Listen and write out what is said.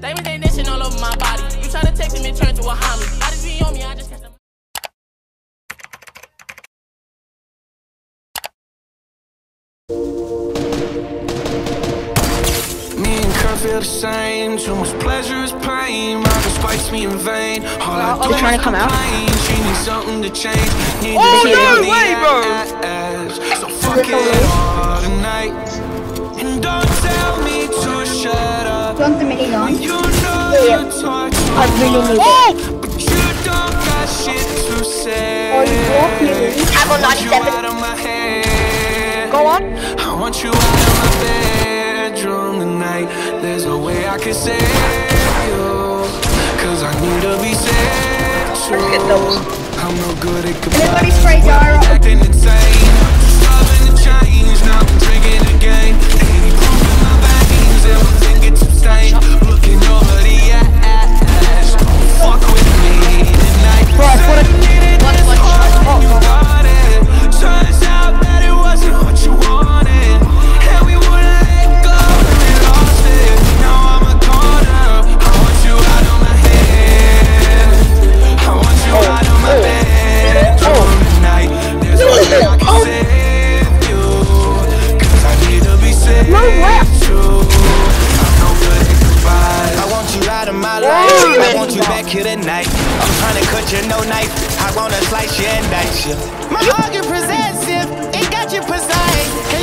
They me they nation all over my body. You try to text him and turn to a homie. I just be on me, I just catch them. Me and Kurt feel the same. Too much pleasure is pain. My girl spites me in vain. All I do they're trying to come out. She needs something to change. Need Oh, to no way, bro. ass. So fuck it all tonight. And don't Oh! But you don't got shit to say. Oh, you walk me. I'm on want you 97. out of my head. Go on. I want you out of my bedroom tonight. There's no way I can save you. Cause I need to be saved. Let's get those. I'm no good at goodbye. Everybody spray I want you back here tonight. I'm trying to cut you no knife. I wanna slice you and dice you. My get possessive. It got you precise.